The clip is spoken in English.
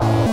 Bye.